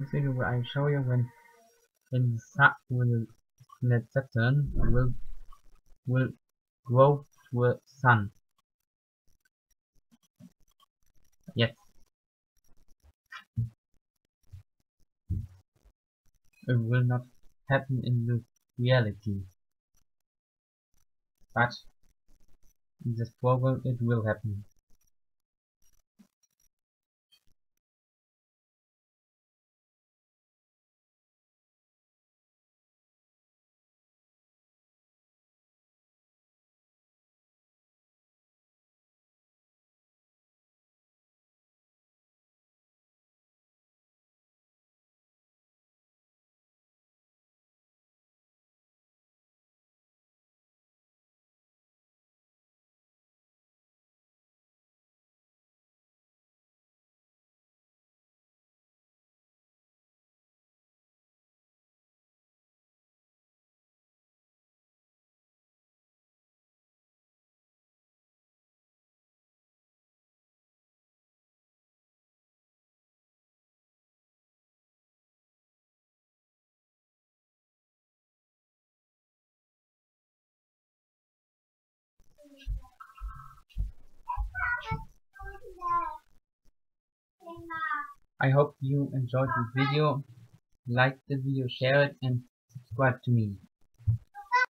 video where I show you when in sun will Saturn will will grow to a sun. Yes. It will not happen in the reality. But in this program it will happen. I hope you enjoyed the video, like the video, share it and subscribe to me.